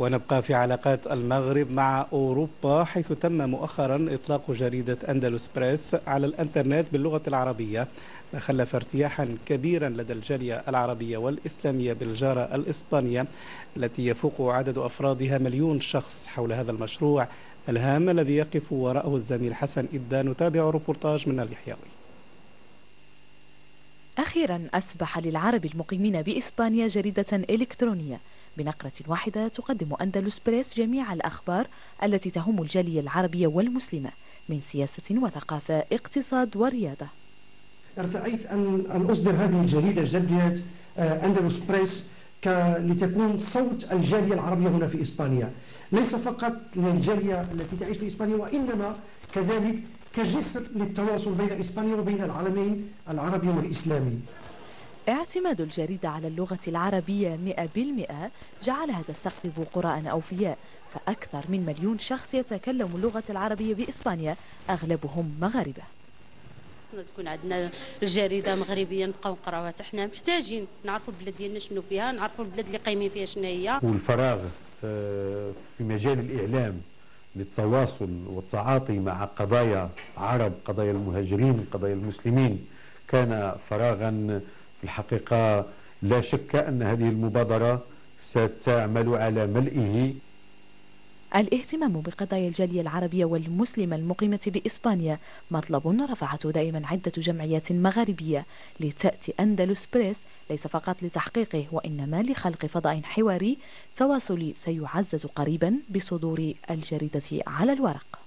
ونبقى في علاقات المغرب مع أوروبا حيث تم مؤخرا إطلاق جريدة أندلس بريس على الأنترنت باللغة العربية. ما خلف ارتياحا كبيرا لدى الجالية العربية والإسلامية بالجارة الإسبانية التي يفوق عدد أفرادها مليون شخص حول هذا المشروع الهام الذي يقف وراءه الزميل حسن إدان نتابع روبورتاج من اليحيوي أخيرا أسبح للعرب المقيمين بإسبانيا جريدة إلكترونية. بنقرة واحدة تقدم أندلس بريس جميع الأخبار التي تهم الجالية العربية والمسلمة من سياسة وثقافة اقتصاد ورياضة أرتأيت أن أن أصدر هذه الجريدة جديدة آه، أندلس بريس لتكون صوت الجالية العربية هنا في إسبانيا. ليس فقط للجالية التي تعيش في إسبانيا وإنما كذلك كجسر للتواصل بين إسبانيا وبين العالمين العربي والإسلامي. اعتماد الجريدة على اللغة العربية 100% جعلها تستقطب قراء أوفياء فأكثر من مليون شخص يتكلم اللغة العربية بإسبانيا أغلبهم مغاربة. خصنا تكون عندنا الجريده مغربية نبقاو نقراوها حتى حنا محتاجين نعرفوا البلاد ديالنا شنو فيها نعرفوا البلاد اللي قايمين فيها شنو هي. والفراغ آه، في مجال الإعلام للتواصل والتعاطي مع قضايا عرب قضايا المهاجرين قضايا المسلمين كان فراغا في الحقيقة لا شك أن هذه المبادرة ستعمل على ملئه. الاهتمام بقضايا الجالية العربية والمسلمة المقيمة بإسبانيا مطلب رفعته دائما عدة جمعيات مغاربية لتأتي أندلس بريس ليس فقط لتحقيقه وإنما لخلق فضاء حواري تواصلي سيعزز قريبا بصدور الجريدة على الورق.